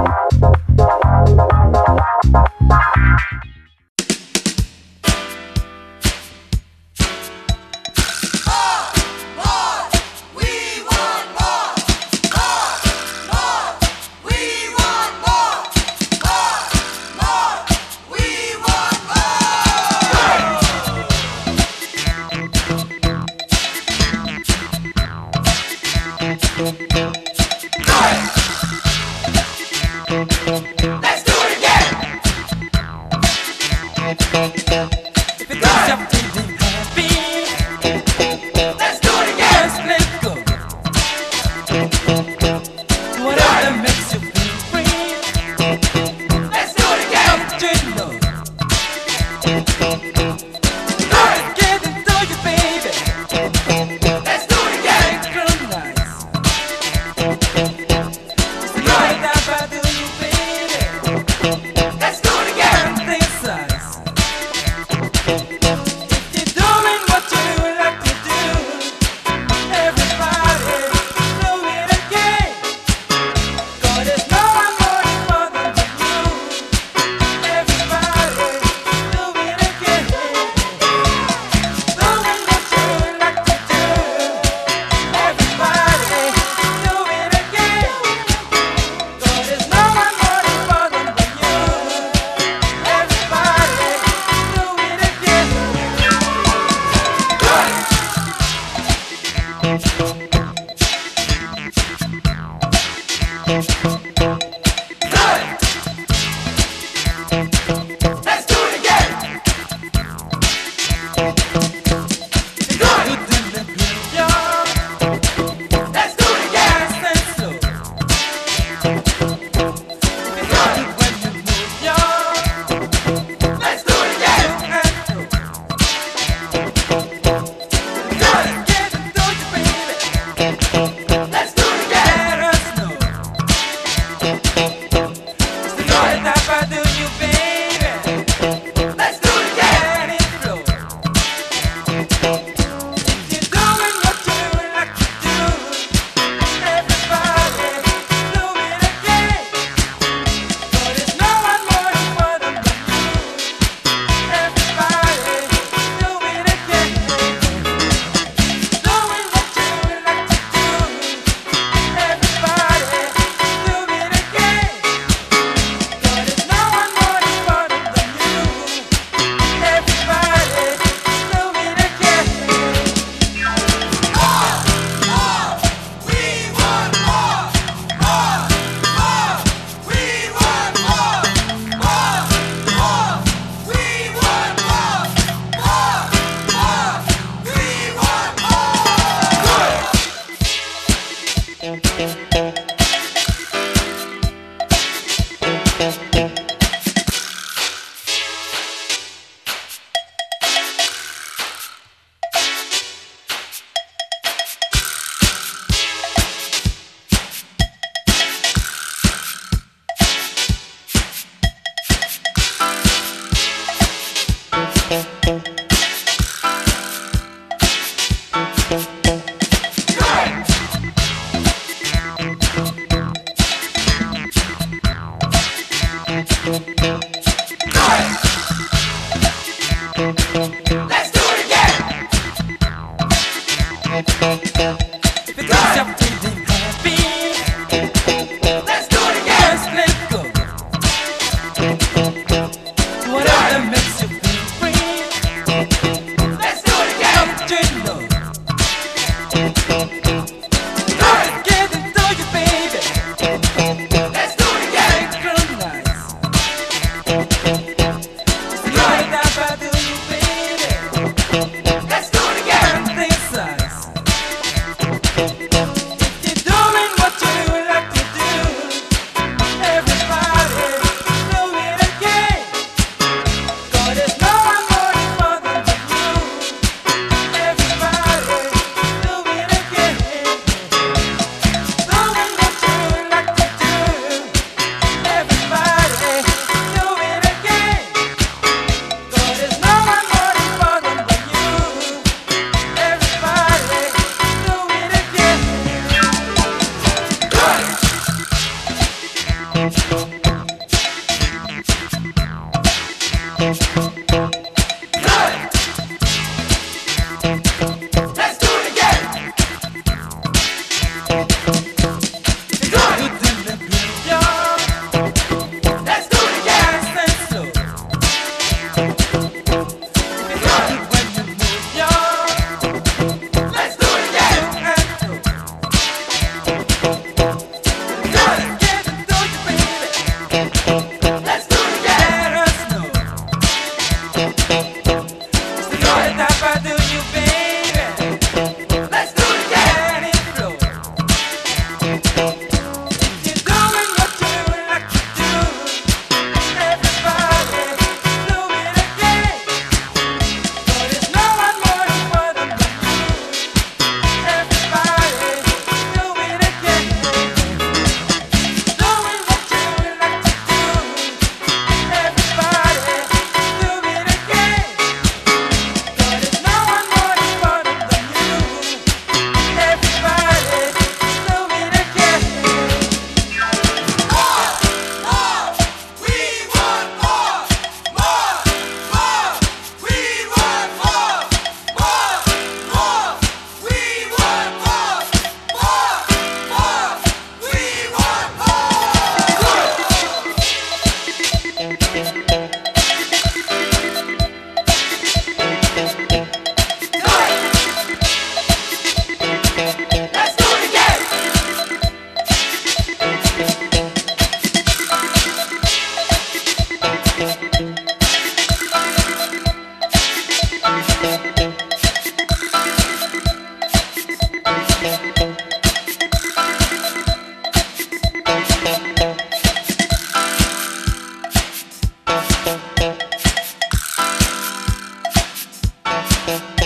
Let's Thank